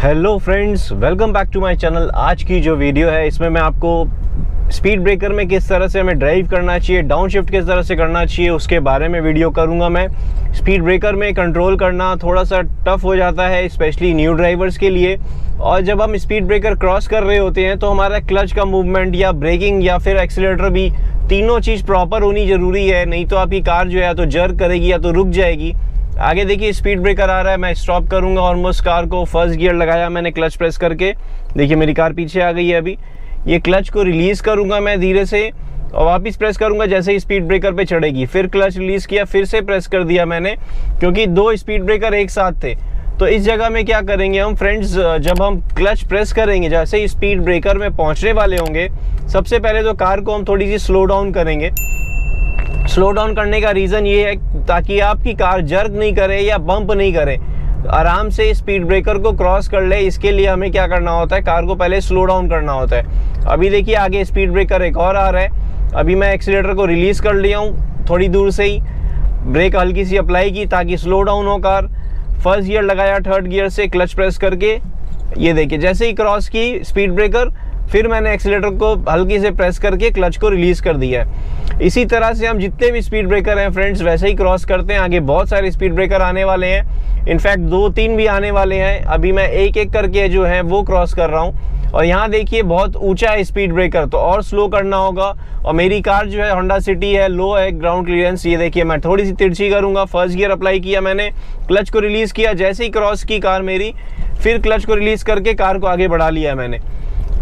Hello friends welcome back to my channel आज की जो वीडियो है, इसमें मैं आपको स्पीड ब्रेकर में किस तरह से हमें ड्राइव करना चाहिए डाउन शिफ्ट किस तरह से करना चाहिए, उसके बारे में वीडियो करूँगा मैं। स्पीड ब्रेकर में कंट्रोल करना थोड़ा सा टफ हो जाता है स्पेशली न्यू ड्राइवर्स के लिए। और जब हम स्पीड ब्रेकर क्रॉस कर रहे होते हैं तो हमारा क्लच का मूवमेंट या ब्रेकिंग या फिर एक्सीटर भी तीनों चीज़ प्रॉपर होनी ज़रूरी है, नहीं तो आपकी कार जो है तो जर्क करेगी या तो रुक जाएगी। आगे देखिए स्पीड ब्रेकर आ रहा है, मैं स्टॉप करूँगा ऑलमोस्ट कार को फ़र्स्ट गियर लगाया मैंने क्लच प्रेस करके। देखिए, मेरी कार पीछे आ गई है अभी। ये क्लच को रिलीज़ करूँगा मैं धीरे से और वापस प्रेस करूँगा जैसे ही स्पीड ब्रेकर पे चढ़ेगी। फिर क्लच रिलीज़ किया, फिर से प्रेस कर दिया मैंने, क्योंकि दो स्पीड ब्रेकर एक साथ थे। तो इस जगह में क्या करेंगे हम फ्रेंड्स जब हम क्लच प्रेस करेंगे, जैसे ही स्पीड ब्रेकर में पहुँचने वाले होंगे, सबसे पहले तो कार को हम थोड़ी सी स्लो डाउन करेंगे। स्लो डाउन करने का रीज़न ये है ताकि आपकी कार जर्क नहीं करे या बम्प नहीं करे। आराम से स्पीड ब्रेकर को क्रॉस कर ले, इसके लिए हमें क्या करना होता है? कार को पहले स्लो डाउन करना होता है। अभी देखिए आगे स्पीड ब्रेकर एक और आ रहा है। अभी मैं एक्सीटर को रिलीज़ कर लिया हूँ, थोड़ी दूर से ही। ब्रेक हल्की सी अप्लाई की ताकि स्लो डाउन हो कार। फ़र्स्ट गियर लगाया थर्ड गियर से क्लच प्रेस करके। ये देखिए, जैसे ही क्रॉस की स्पीड ब्रेकर फिर मैंने एक्सीटर को हल्की से प्रेस करके क्लच को रिलीज़ कर दिया है। इसी तरह से हम जितने भी स्पीड ब्रेकर हैं फ्रेंड्स वैसे ही क्रॉस करते हैं। आगे बहुत सारे स्पीड ब्रेकर आने वाले हैं। इनफैक्ट दो तीन भी आने वाले हैं। अभी मैं एक एक करके जो है वो क्रॉस कर रहा हूँ। और यहाँ देखिए, बहुत ऊँचा है स्पीड ब्रेकर तो और स्लो करना होगा। और मेरी कार जो है होंडा सिटी है लो है ग्राउंड क्लियरेंस ये देखिए, मैं थोड़ी सी तिरछी करूँगा। फ़र्स्ट गियर अप्लाई किया मैंने क्लच को रिलीज़ किया, जैसे ही क्रॉस की कार मेरी, फिर क्लच को रिलीज़ करके कार को आगे बढ़ा लिया मैंने।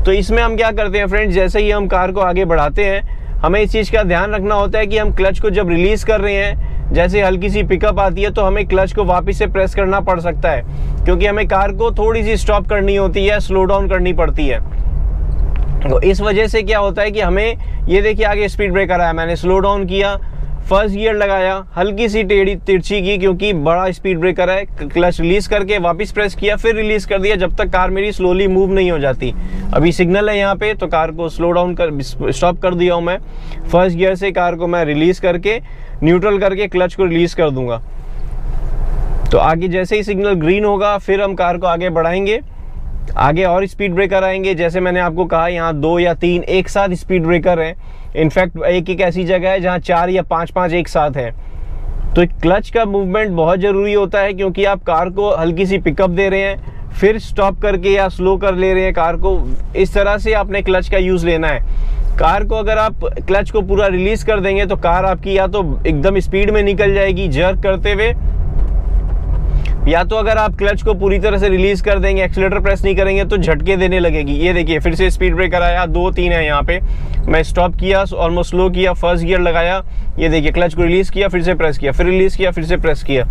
तो इसमें हम क्या करते हैं फ्रेंड्स जैसे ही हम कार को आगे बढ़ाते हैं, हमें इस चीज़ का ध्यान रखना होता है कि हम क्लच को जब रिलीज़ कर रहे हैं, जैसे हल्की सी पिकअप आती है तो हमें क्लच को वापस से प्रेस करना पड़ सकता है, क्योंकि हमें कार को थोड़ी सी स्टॉप करनी होती है स्लो डाउन करनी पड़ती है। तो इस वजह से क्या होता है कि हमें, ये देखिए आगे स्पीड ब्रेकर आया, मैंने स्लो डाउन किया फ़र्स्ट गियर लगाया, हल्की सी टेढ़ी तिरछी की क्योंकि बड़ा स्पीड ब्रेकर है क्लच रिलीज़ करके वापस प्रेस किया, फिर रिलीज़ कर दिया, जब तक कार मेरी स्लोली मूव नहीं हो जाती। अभी सिग्नल है यहाँ पे तो कार को स्लो डाउन कर स्टॉप कर दिया हूँ मैं। फ़र्स्ट गियर से कार को मैं रिलीज़ करके न्यूट्रल करके क्लच को रिलीज़ कर दूँगा। तो आगे जैसे ही सिग्नल ग्रीन होगा, फिर हम कार को आगे बढ़ाएँगे। आगे और स्पीड ब्रेकर आएँगे। जैसे मैंने आपको कहा, यहाँ दो या तीन एक साथ स्पीड ब्रेकर हैं। इनफैक्ट एक एक ऐसी जगह है जहाँ चार या पाँच पाँच एक साथ है। तो क्लच का मूवमेंट बहुत ज़रूरी होता है, क्योंकि आप कार को हल्की सी पिकअप दे रहे हैं, फिर स्टॉप करके या स्लो कर ले रहे हैं कार को। इस तरह से आपने क्लच का यूज़ लेना है। कार को अगर आप क्लच को पूरा रिलीज़ कर देंगे तो कार आपकी या तो एकदम स्पीड में निकल जाएगी, जर्क करते हुए या तो अगर आप क्लच को पूरी तरह से रिलीज़ कर देंगे एक्सीटर प्रेस नहीं करेंगे तो झटके देने लगेगी। ये देखिए, फिर से स्पीड ब्रेकर आया, दो तीन है यहाँ पे। मैं स्टॉप किया ऑलमोस्ट स्लो किया फ़र्स्ट गियर लगाया। ये देखिए क्लच को रिलीज़ किया, फिर से प्रेस किया, फिर रिलीज़ किया, फिर से प्रेस किया।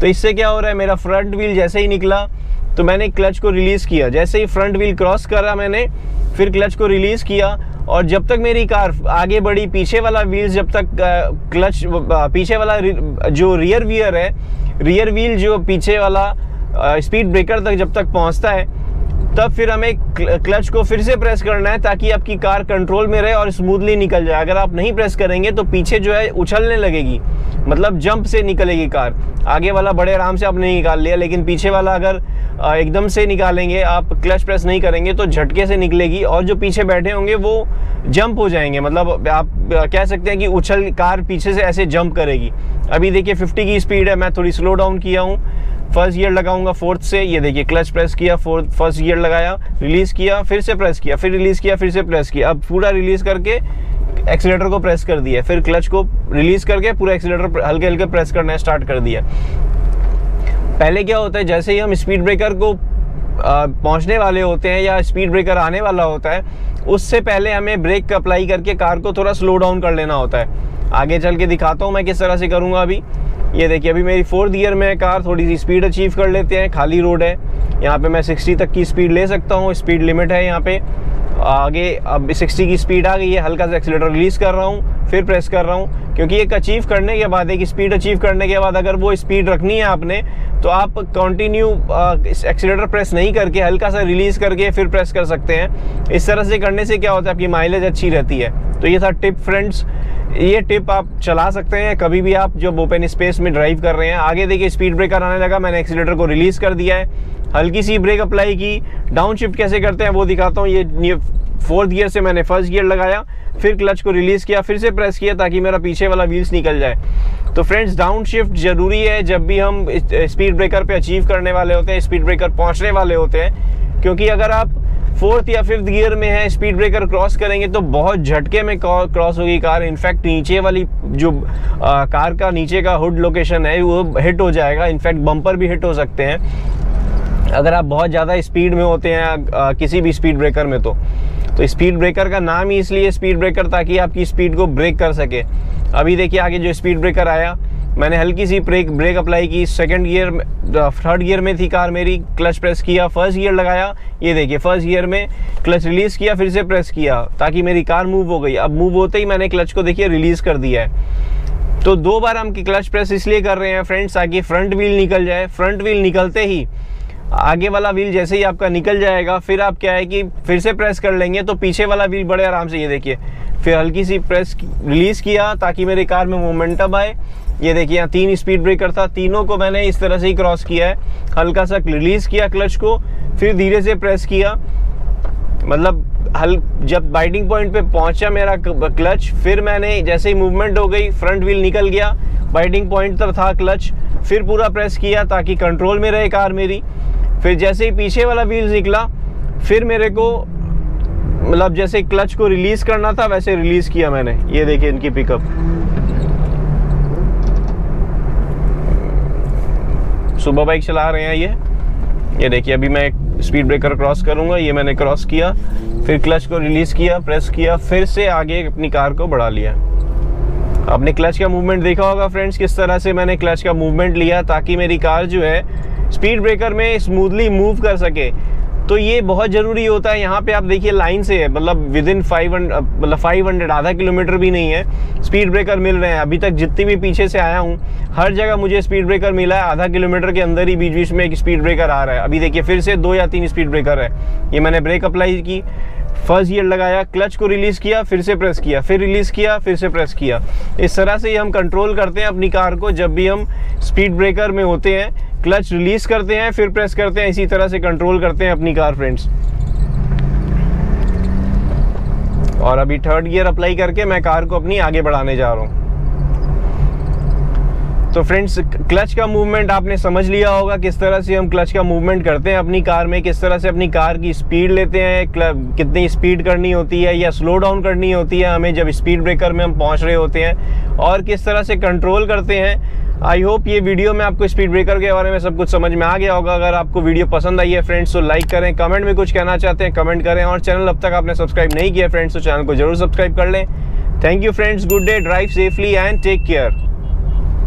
तो इससे क्या हो रहा है, मेरा फ्रंट व्हील जैसे ही निकला तो मैंने क्लच को रिलीज़ किया। जैसे ही फ्रंट व्हील क्रॉस करा मैंने, फिर क्लच को रिलीज़ किया, और जब तक मेरी कार आगे बढ़ी, पीछे वाला व्हील जब तक क्लच पीछे वाला जो रियर व्हीयर है रियर व्हील जो पीछे वाला स्पीड ब्रेकर तक जब तक पहुँचता है तब फिर हमें क्लच को फिर से प्रेस करना है ताकि आपकी कार कंट्रोल में रहे और स्मूथली निकल जाए। अगर आप नहीं प्रेस करेंगे तो पीछे जो है उछलने लगेगी। मतलब जंप से निकलेगी कार। आगे वाला बड़े आराम से आपने निकाल लिया, लेकिन पीछे वाला अगर एकदम से निकालेंगे, आप क्लच प्रेस नहीं करेंगे तो झटके से निकलेगी और जो पीछे बैठे होंगे वो जंप हो जाएँगे। मतलब आप कह सकते हैं कि उछल, कार पीछे से ऐसे जंप करेगी। अभी देखिए 50 की स्पीड है, मैं थोड़ी स्लो डाउन किया हूँ। फ़र्स्ट गियर लगाऊँगा फोर्थ से, ये देखिए, क्लच प्रेस किया, फोर्थ, फ़र्स्ट गियर लगाया, रिलीज़ किया, फिर से प्रेस किया, फिर रिलीज़ किया, फिर से प्रेस किया। अब पूरा रिलीज़ करके एक्सीटर को प्रेस कर दिया फिर क्लच को रिलीज़ करके पूरा एक्सीटर हल्के हल्के प्रेस करना स्टार्ट कर दिया। पहले क्या होता है, जैसे ही हम स्पीड ब्रेकर को पहुँचने वाले होते हैं या स्पीड ब्रेकर आने वाला होता है, उससे पहले हमें ब्रेक अप्लाई करके कार को थोड़ा स्लो डाउन कर लेना होता है। आगे चल के दिखाता हूँ मैं किस तरह से करूँगा अभी। ये देखिए, अभी मेरी फोर्थ गियर में है कार थोड़ी सी स्पीड अचीव कर लेते हैं, खाली रोड है। यहाँ पे मैं 60 तक की स्पीड ले सकता हूँ स्पीड लिमिट है यहाँ पे। आगे अब 60 की स्पीड आ गई है, हल्का सा एक्सीटर रिलीज़ कर रहा हूँ, फिर प्रेस कर रहा हूँ, क्योंकि एक अचीव करने के बाद, एक स्पीड अचीव करने के बाद अगर वो स्पीड रखनी है आपने तो आप कंटिन्यू एक्सीटर प्रेस नहीं करके, हल्का सा रिलीज़ करके फिर प्रेस कर सकते हैं। इस तरह से करने से क्या होता है, आपकी माइलेज अच्छी रहती है। तो ये था टिप फ्रेंड्स ये टिप आप चला सकते हैं, कभी भी आप जब ओपन स्पेस में ड्राइव कर रहे हैं, आगे देखिए स्पीड ब्रेकर आने लगा, मैंने एक्सीटर को रिलीज़ कर दिया है। हल्की सी ब्रेक अप्लाई की। डाउन शिफ्ट कैसे करते हैं वो दिखाता हूँ। ये फोर्थ गियर से मैंने फ़र्स्ट गियर लगाया फिर क्लच को रिलीज़ किया फिर से प्रेस किया ताकि मेरा पीछे वाला व्हील्स निकल जाए। तो फ्रेंड्स डाउन शिफ्ट ज़रूरी है जब भी हम स्पीड ब्रेकर पे अचीव करने वाले होते हैं स्पीड ब्रेकर पहुँचने वाले होते हैं। क्योंकि अगर आप फोर्थ या फिफ्थ गियर में है स्पीड ब्रेकर क्रॉस करेंगे तो बहुत झटके में क्रॉस होगी कार। इनफैक्ट नीचे वाली जो आ, कार का नीचे का हुड लोकेशन है वो हिट हो जाएगा। इनफैक्ट बम्पर भी हिट हो सकते हैं। अगर आप बहुत ज़्यादा स्पीड में होते हैं आ, किसी भी स्पीड ब्रेकर में तो। तो स्पीड ब्रेकर का नाम ही इसलिए स्पीड ब्रेकर ताकि आपकी स्पीड को ब्रेक कर सके। अभी देखिए आगे जो स्पीड ब्रेकर आया मैंने हल्की सी ब्रेक ब्रेक अप्लाई की। सेकंड गियर थर्ड गियर में थी कार मेरी क्लच प्रेस किया फ़र्स्ट गियर लगाया। ये देखिए फ़र्स्ट गियर में क्लच रिलीज़ किया फिर से प्रेस किया ताकि मेरी कार मूव हो गई। अब मूव होते ही मैंने क्लच को देखिए रिलीज़ कर दिया है। तो दो बार हम क्लच प्रेस इसलिए कर रहे हैं फ्रेंड्स ताकि फ्रंट व्हील निकल जाए। फ्रंट व्हील निकलते ही आगे वाला व्हील जैसे ही आपका निकल जाएगा, फिर आप क्या है कि फिर से प्रेस कर लेंगे तो पीछे वाला व्हील बड़े आराम से, ये देखिए। फिर हल्की सी प्रेस रिलीज़ किया, ताकि मेरी कार में मोमेंटम आए। ये देखिए, यहाँ तीन स्पीड ब्रेकर था, तीनों को मैंने इस तरह से ही क्रॉस किया है। हल्का सा रिलीज़ किया क्लच को, फिर धीरे से प्रेस किया। मतलब हल, जब बाइटिंग पॉइंट पे पहुँचा मेरा क्लच, फिर मैंने जैसे ही मूवमेंट हो गई, फ्रंट व्हील निकल गया। बाइटिंग पॉइंट तक था क्लच, फिर पूरा प्रेस किया, ताकि कंट्रोल में रहे कार मेरी। फिर जैसे ही पीछे वाला व्हील निकला, फिर मेरे को मतलब जैसे क्लच को रिलीज़ करना था, वैसे रिलीज़ किया मैंने। ये देखिए इनकी पिकअप सुबह बाइक चला रहे हैं ये। ये देखिए, अभी मैं स्पीड ब्रेकर क्रॉस करूँगा। ये मैंने क्रॉस किया, फिर क्लच को रिलीज़ किया प्रेस किया, फिर से आगे अपनी कार को बढ़ा लिया। आपने क्लच का मूवमेंट देखा होगा फ्रेंड्स किस तरह से मैंने क्लच का मूवमेंट लिया ताकि मेरी कार जो है स्पीड ब्रेकर में स्मूथली मूव कर सके। तो ये बहुत ज़रूरी होता है। यहाँ पे आप देखिए लाइन से है मतलब विद इन फाइव मतलब फाइव हंड्रेड आधा किलोमीटर भी नहीं है। स्पीड ब्रेकर मिल रहे हैं। अभी तक जितनी भी पीछे से आया हूँ, हर जगह मुझे स्पीड ब्रेकर मिला है। आधा किलोमीटर के अंदर ही बीच बीच में एक स्पीड ब्रेकर आ रहा है। अभी देखिए, फिर से दो या तीन स्पीड ब्रेकर है। ये मैंने ब्रेक अप्लाई की। फ़र्स्ट ईयर लगाया, क्लच को रिलीज़ किया, फिर से प्रेस किया, फिर रिलीज़ किया, फिर से प्रेस किया। इस तरह से ही हम कंट्रोल करते हैं अपनी कार को, जब भी हम स्पीड ब्रेकर में होते हैं, क्लच रिलीज़ करते हैं, फिर प्रेस करते हैं, इसी तरह से कंट्रोल करते हैं अपनी कार फ्रेंड्स और अभी थर्ड गियर अप्लाई करके मैं कार को अपनी आगे बढ़ाने जा रहा हूँ। तो फ्रेंड्स, क्लच का मूवमेंट आपने समझ लिया होगा किस तरह से हम क्लच का मूवमेंट करते हैं अपनी कार में, किस तरह से अपनी कार की स्पीड लेते हैं कितनी स्पीड करनी होती है या स्लो डाउन करनी होती है हमें जब स्पीड ब्रेकर में हम पहुँच रहे होते हैं और किस तरह से कंट्रोल करते हैं। आई होप ये वीडियो में आपको स्पीड ब्रेकर के बारे में सब कुछ समझ में आ गया होगा। अगर आपको वीडियो पसंद आई है फ्रेंड्स तो लाइक करें कमेंट में कुछ कहना चाहते हैं कमेंट करें और चैनल अब तक आपने सब्सक्राइब नहीं किया फ्रेंड्स तो चैनल को ज़रूर सब्सक्राइब कर लें। Thank you friends good day drive safely and take care